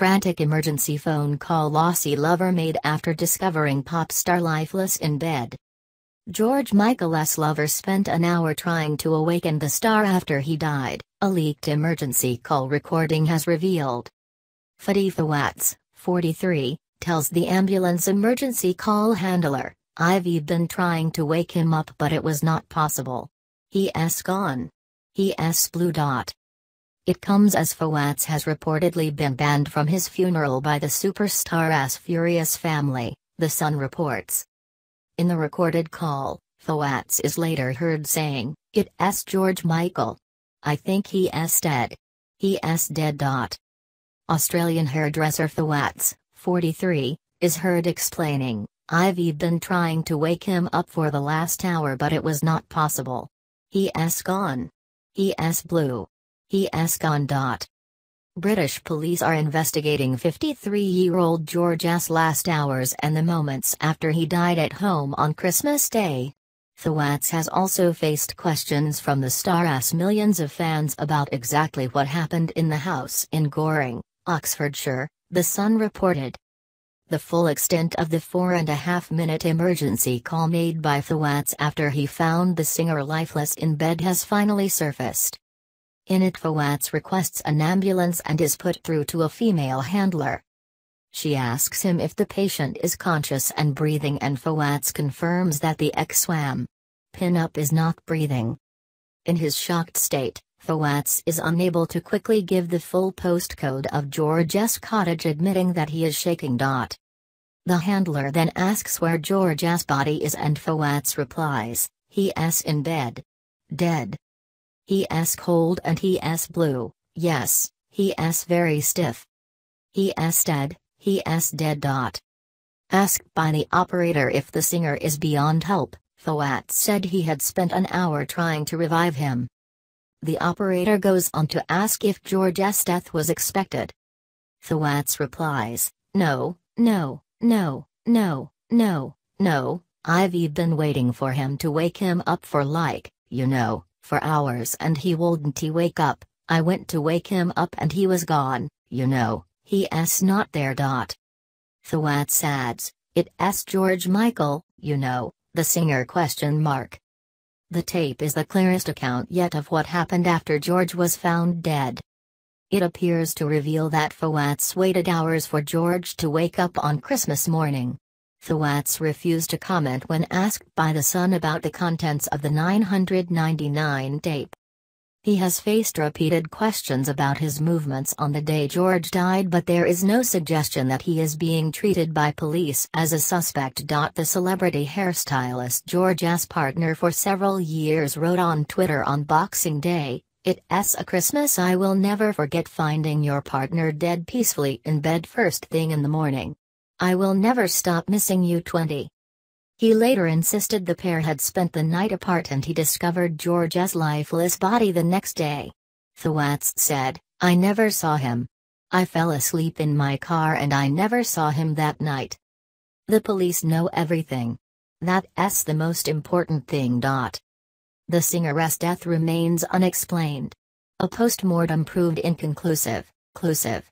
Frantic emergency phone call Aussie lover made after discovering pop star lifeless in bed. George Michael's lover spent an hour trying to awaken the star after he died, a leaked emergency call recording has revealed. Fadi Fawaz, 43, tells the ambulance emergency call handler, I've been trying to wake him up but it was not possible. He's gone. He's blue dot. It comes as Fawaz has reportedly been banned from his funeral by the superstar's furious family, The Sun reports. In the recorded call, Fawaz is later heard saying, It's George Michael. I think he's dead. He's dead. Dot. Australian hairdresser Fawaz, 43, is heard explaining, I've been trying to wake him up for the last hour but it was not possible. He's gone. He's blue. He's gone. Dot. British police are investigating 53-year-old George's last hours and the moments after he died at home on Christmas Day. Fawaz has also faced questions from the star's millions of fans about exactly what happened in the house in Goring. Oxfordshire, The Sun reported. The full extent of the four and a half minute emergency call made by Fawaz after he found the singer lifeless in bed has finally surfaced. In it, Fawaz requests an ambulance and is put through to a female handler. She asks him if the patient is conscious and breathing, and Fawaz confirms that the ex-Wham pin-up is not breathing. In his shocked state, Fawaz is unable to quickly give the full postcode of George's cottage admitting that he is shaking. Dot. The handler then asks where George's body is and Fawaz replies, he's in bed. Dead. He's cold and he's blue, yes, he's very stiff. He's dead, he's dead. Dot. Asked by the operator if the singer is beyond help, Fawaz said he had spent an hour trying to revive him. The operator goes on to ask if George's death was expected. Fawaz replies, No, no, no, no, no, no, I've been waiting for him to wake him up for like, you know, for hours and he wouldn't he wake up, I went to wake him up and he was gone, you know, he's not there. Dot. Fawaz adds, it's George Michael, you know, the singer question mark. The tape is the clearest account yet of what happened after George was found dead. It appears to reveal that Fawaz waited hours for George to wake up on Christmas morning. Fawaz refused to comment when asked by The Sun about the contents of the 999 tape. He has faced repeated questions about his movements on the day George died, but there is no suggestion that he is being treated by police as a suspect. The celebrity hairstylist George's partner for several years wrote on Twitter on Boxing Day, It's a Christmas I will never forget finding your partner dead peacefully in bed first thing in the morning. I will never stop missing you 20. He later insisted the pair had spent the night apart and he discovered George's lifeless body the next day. Fawaz said, I never saw him. I fell asleep in my car and I never saw him that night. The police know everything. That's the most important thing. Dot. The singer's death remains unexplained. A post-mortem proved inconclusive. Inclusive.